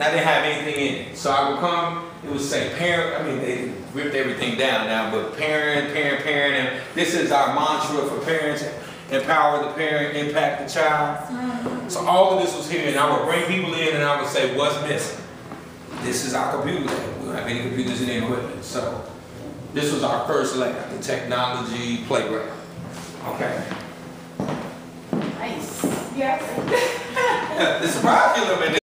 and I didn't have anything in it. So I would come, it would say parent, I mean, they ripped everything down now, but parent, parent, parent, and this is our mantra for parents, empower the parent, impact the child. So all of this was here, and I would bring people in and I would say, what's missing? This is our computer lab. We don't have any computers in the equipment. So this was our first lab, the technology playground. Okay. Nice. Yes. This is popular, man.